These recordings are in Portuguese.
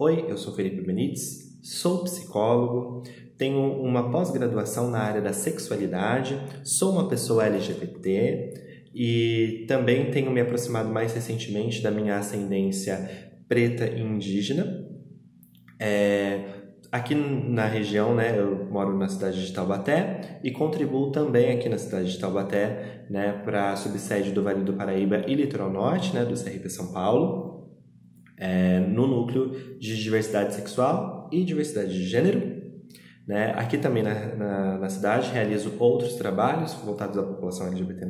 Oi, eu sou Felipe Benites, sou psicólogo, tenho uma pós-graduação na área da sexualidade, sou uma pessoa LGBT e também tenho me aproximado mais recentemente da minha ascendência preta e indígena. É, aqui na região, né, eu moro na cidade de Taubaté e contribuo também aqui na cidade de Taubaté, né, para a subsede do Vale do Paraíba e Litoral Norte, né, do CRP São Paulo é, no núcleo de diversidade sexual e diversidade de gênero. Né? Aqui também na, na, na cidade realizo outros trabalhos voltados à população LGBT+,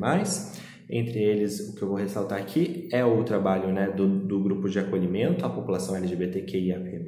entre eles, o que eu vou ressaltar aqui é o trabalho né, do, do grupo de acolhimento à população LGBTQIAP+,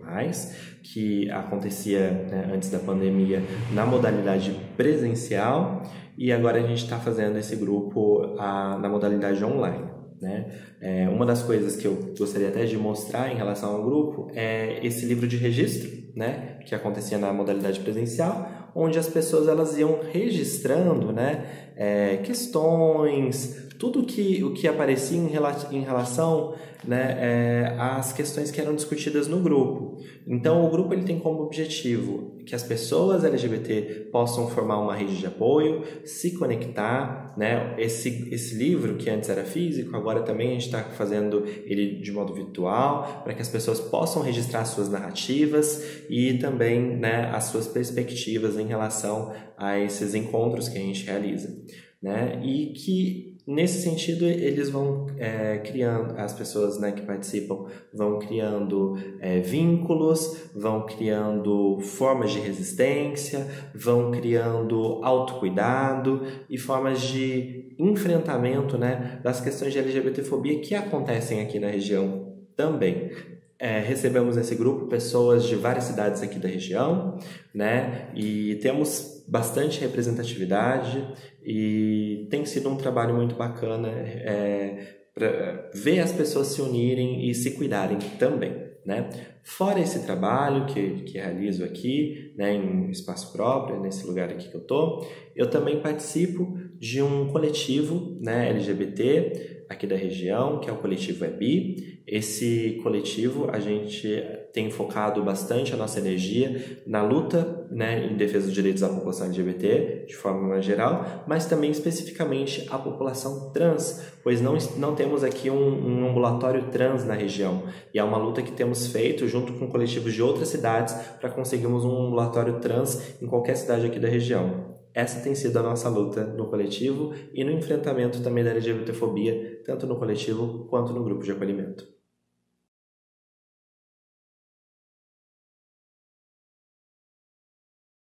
que acontecia né, antes da pandemia na modalidade presencial e agora a gente está fazendo esse grupo a, na modalidade online. Né? É, uma das coisas que eu gostaria até de mostrar em relação ao grupo é esse livro de registro, né? que acontecia na modalidade presencial, onde as pessoas elas iam registrando né? É, questões, tudo que, o que aparecia em, em relação né, é, às questões que eram discutidas no grupo. Então, o grupo ele tem como objetivo que as pessoas LGBT possam formar uma rede de apoio, se conectar. Né? Esse, esse livro, que antes era físico, agora também a gente está fazendo ele de modo virtual, para que as pessoas possam registrar suas narrativas e também né, as suas perspectivas em relação a esses encontros que a gente realiza. Né? E que Nesse sentido, eles vão é, criando, as pessoas né, que participam vão criando é, vínculos, vão criando formas de resistência, vão criando autocuidado e formas de enfrentamento né, das questões de LGBTfobia que acontecem aqui na região também. É, recebemos nesse grupo pessoas de várias cidades aqui da região, né? E temos bastante representatividade e tem sido um trabalho muito bacana é, para ver as pessoas se unirem e se cuidarem também, né? Fora esse trabalho que, que realizo aqui, né, em espaço próprio, nesse lugar aqui que eu tô, eu também participo de um coletivo, né, LGBT aqui da região, que é o coletivo EBI. Esse coletivo a gente tem focado bastante a nossa energia na luta né, em defesa dos direitos da população LGBT, de forma geral, mas também especificamente a população trans, pois não, não temos aqui um, um ambulatório trans na região. E é uma luta que temos feito junto com coletivos de outras cidades para conseguirmos um ambulatório trans em qualquer cidade aqui da região. Essa tem sido a nossa luta no coletivo e no enfrentamento também da LGBTfobia, tanto no coletivo quanto no grupo de acolhimento.